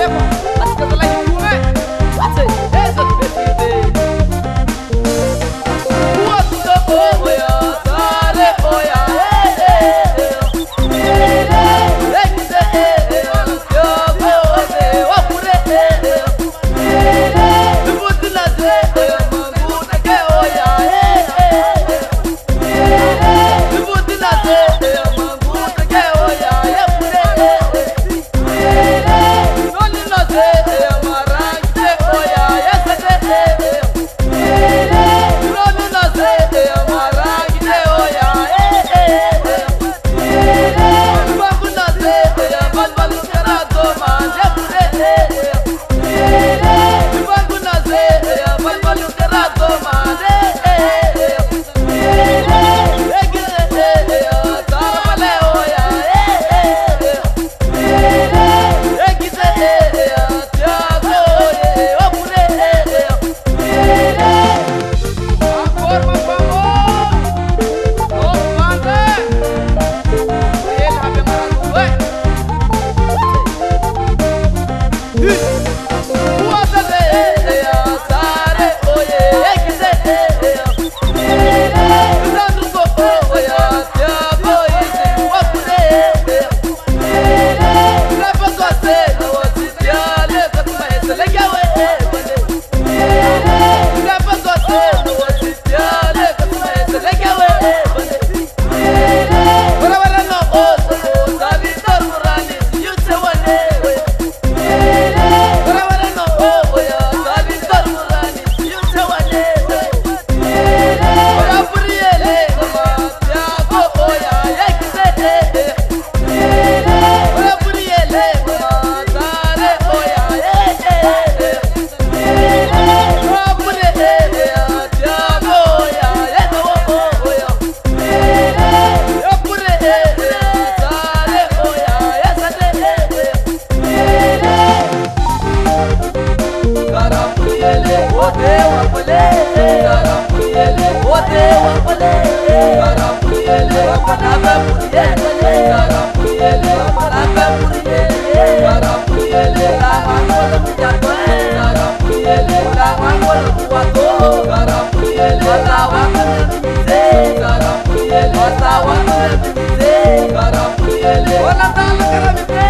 devil. Hola, tal, cara, mi pe.